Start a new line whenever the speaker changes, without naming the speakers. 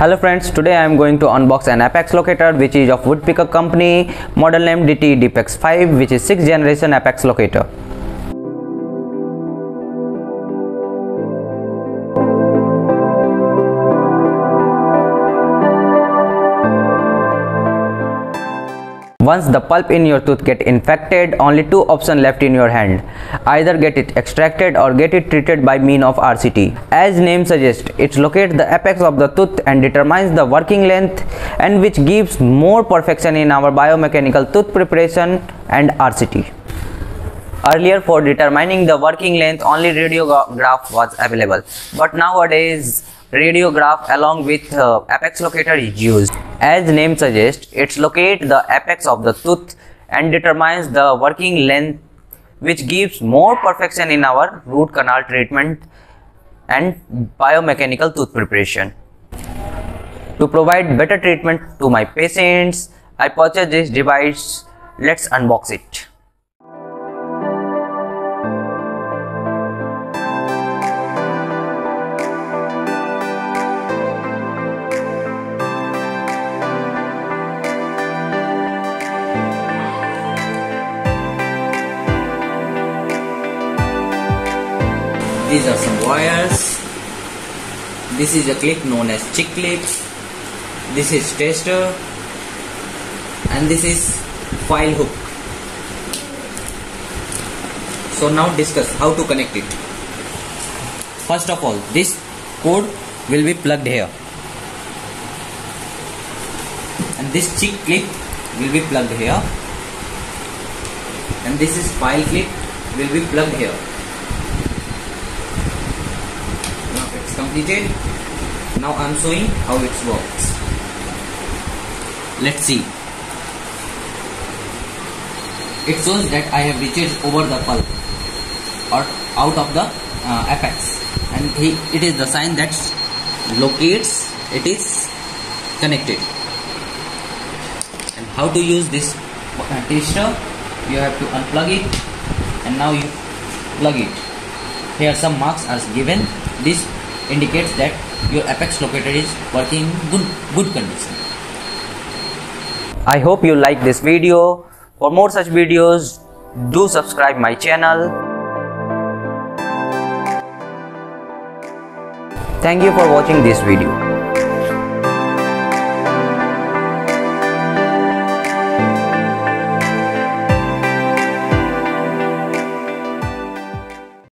Hello friends, today I am going to unbox an Apex locator which is of Woodpecker company, model name DT DPEX 5 which is 6th generation Apex locator. Once the pulp in your tooth get infected, only two options left in your hand. Either get it extracted or get it treated by mean of RCT. As name suggests, it locates the apex of the tooth and determines the working length and which gives more perfection in our biomechanical tooth preparation and RCT. Earlier for determining the working length only radiograph was available but nowadays radiograph along with uh, apex locator is used. As the name suggests, it locates the apex of the tooth and determines the working length which gives more perfection in our root canal treatment and biomechanical tooth preparation. To provide better treatment to my patients, I purchased this device. Let's unbox it. These are some wires. This is a clip known as chick clips. This is tester. And this is file hook. So now discuss how to connect it. First of all this cord will be plugged here. And this chick clip will be plugged here. And this is file clip will be plugged here completed. Now I'm showing how it works. Let's see. It shows that I have reached over the pulp or out of the uh, apex. And he, it is the sign that locates it is connected. And how to use this uh, tester? You have to unplug it and now you plug it. Here some marks are given. This indicates that your apex locator is working in good, good condition. I hope you like this video. For more such videos, do subscribe my channel. Thank you for watching this video.